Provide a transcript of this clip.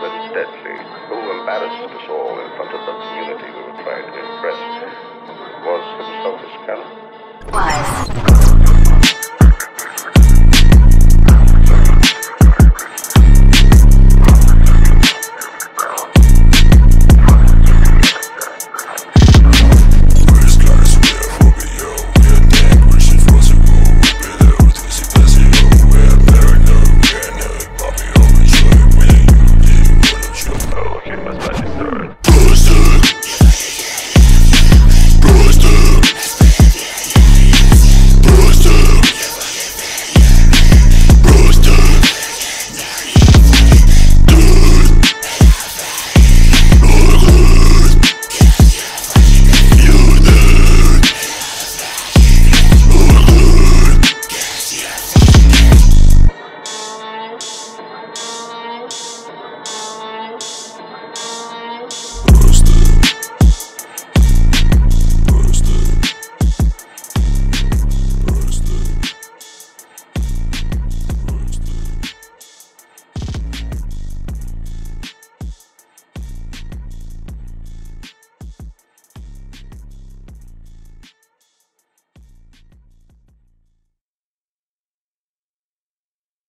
but deadly, who embarrassed us all in front of the community we were trying to impress, Sure.